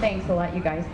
Thanks a lot, you guys.